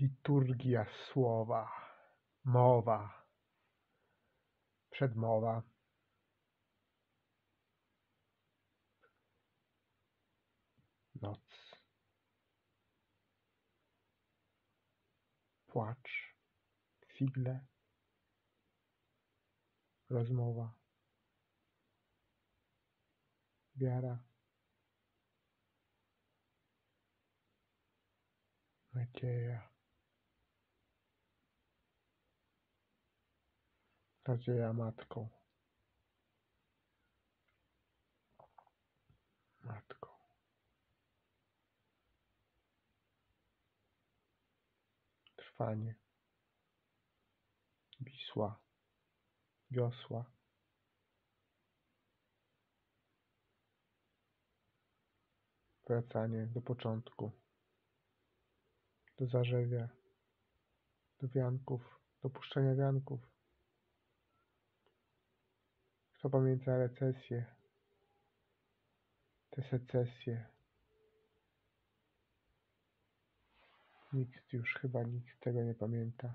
Liturgia słowa, mowa, przedmowa. Noc. Płacz, figle, rozmowa, wiara, nadzieja. Nadzieja matką. Matką. Trwanie. Wisła. Wiosła. Wracanie do początku. Do zarzewia. Do wianków. Do puszczenia wianków. Kto pamięta recesję? Te secesje. Nikt już chyba nikt tego nie pamięta.